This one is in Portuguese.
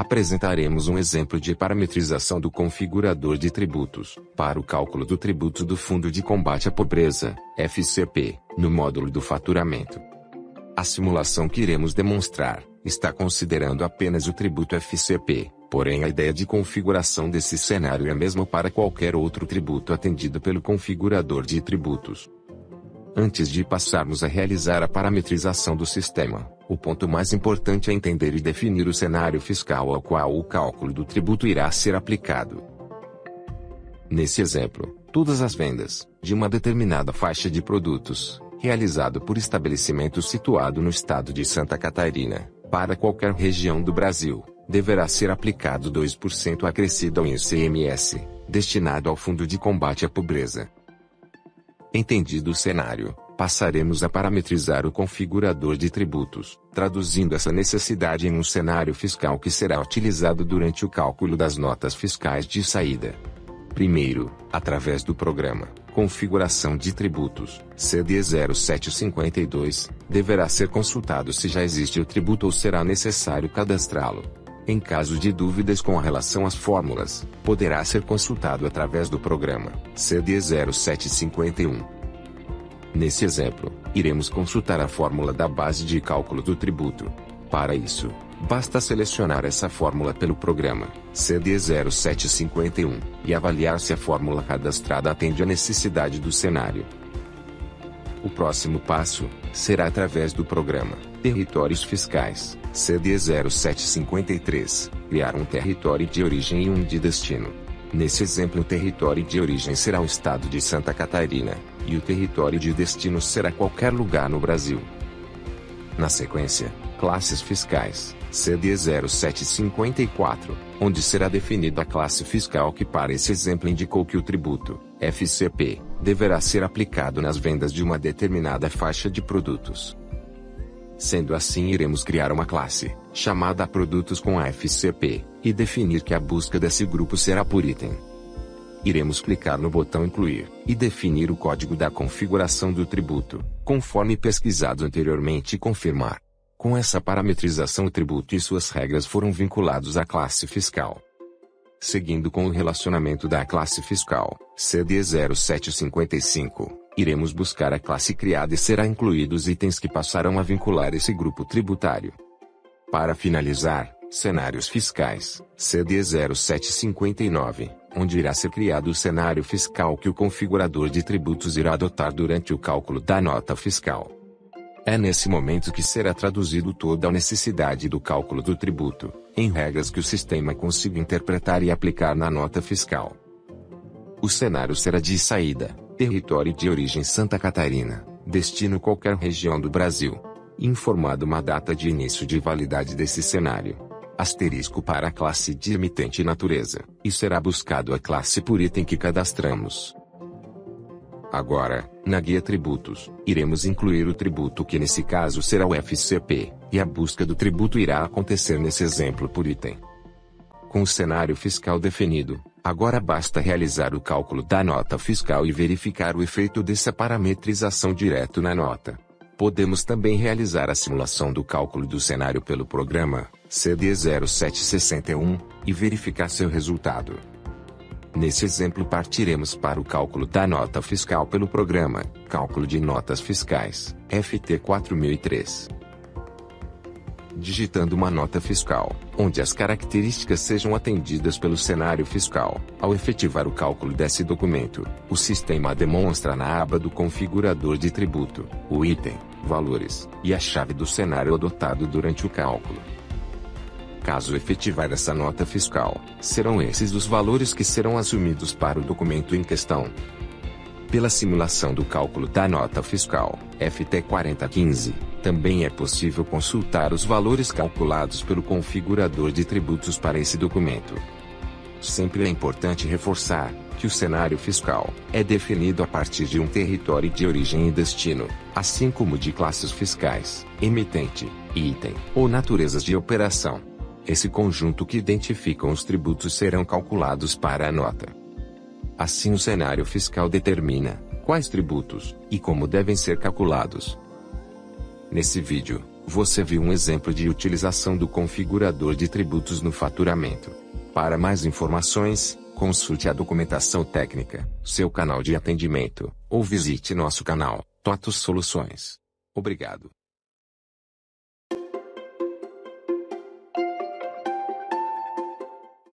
apresentaremos um exemplo de parametrização do configurador de tributos, para o cálculo do tributo do Fundo de Combate à Pobreza, FCP, no módulo do faturamento. A simulação que iremos demonstrar, está considerando apenas o tributo FCP, porém a ideia de configuração desse cenário é a mesma para qualquer outro tributo atendido pelo configurador de tributos. Antes de passarmos a realizar a parametrização do sistema, o ponto mais importante é entender e definir o cenário fiscal ao qual o cálculo do tributo irá ser aplicado. Nesse exemplo, todas as vendas, de uma determinada faixa de produtos, realizado por estabelecimento situado no estado de Santa Catarina, para qualquer região do Brasil, deverá ser aplicado 2% acrescido ao ICMS, destinado ao Fundo de Combate à Pobreza. Entendido o cenário, passaremos a parametrizar o configurador de tributos, traduzindo essa necessidade em um cenário fiscal que será utilizado durante o cálculo das notas fiscais de saída. Primeiro, através do programa Configuração de Tributos, CD 0752, deverá ser consultado se já existe o tributo ou será necessário cadastrá-lo. Em caso de dúvidas com relação às fórmulas, poderá ser consultado através do programa CD 0751. Nesse exemplo, iremos consultar a fórmula da base de cálculo do tributo. Para isso, basta selecionar essa fórmula pelo programa CD 0751 e avaliar se a fórmula cadastrada atende à necessidade do cenário. O próximo passo será através do programa Territórios Fiscais CD 0753, criar um território de origem e um de destino. Nesse exemplo o território de origem será o estado de Santa Catarina, e o território de destino será qualquer lugar no Brasil. Na sequência, classes fiscais, CD 0754, onde será definida a classe fiscal que para esse exemplo indicou que o tributo, FCP, deverá ser aplicado nas vendas de uma determinada faixa de produtos. Sendo assim iremos criar uma classe, chamada Produtos com FCP, e definir que a busca desse grupo será por item. Iremos clicar no botão Incluir, e definir o código da configuração do tributo, conforme pesquisado anteriormente e confirmar. Com essa parametrização o tributo e suas regras foram vinculados à classe fiscal. Seguindo com o relacionamento da classe fiscal, CD 0755, iremos buscar a classe criada e será incluídos itens que passarão a vincular esse grupo tributário. Para finalizar, cenários fiscais, CD 0759, onde irá ser criado o cenário fiscal que o configurador de tributos irá adotar durante o cálculo da nota fiscal. É nesse momento que será traduzido toda a necessidade do cálculo do tributo, em regras que o sistema consiga interpretar e aplicar na nota fiscal. O cenário será de saída, território de origem Santa Catarina, destino qualquer região do Brasil. Informado uma data de início de validade desse cenário. Asterisco para a classe de emitente natureza, e será buscado a classe por item que cadastramos. Agora, na guia tributos, iremos incluir o tributo que nesse caso será o FCP, e a busca do tributo irá acontecer nesse exemplo por item. Com o cenário fiscal definido, Agora basta realizar o cálculo da nota fiscal e verificar o efeito dessa parametrização direto na nota. Podemos também realizar a simulação do cálculo do cenário pelo programa CD 0761 e verificar seu resultado. Nesse exemplo partiremos para o cálculo da nota fiscal pelo programa Cálculo de Notas Fiscais FT 4003 digitando uma nota fiscal, onde as características sejam atendidas pelo cenário fiscal. Ao efetivar o cálculo desse documento, o sistema demonstra na aba do configurador de tributo, o item, valores, e a chave do cenário adotado durante o cálculo. Caso efetivar essa nota fiscal, serão esses os valores que serão assumidos para o documento em questão. Pela simulação do cálculo da nota fiscal, FT 4015, também é possível consultar os valores calculados pelo configurador de tributos para esse documento. Sempre é importante reforçar que o cenário fiscal é definido a partir de um território de origem e destino, assim como de classes fiscais, emitente, item ou naturezas de operação. Esse conjunto que identificam os tributos serão calculados para a nota. Assim o cenário fiscal determina quais tributos e como devem ser calculados. Nesse vídeo, Você viu um exemplo de utilização do configurador de tributos no faturamento. Para mais informações, consulte a documentação técnica, seu canal de atendimento, ou visite nosso canal, TOTUS Soluções. Obrigado.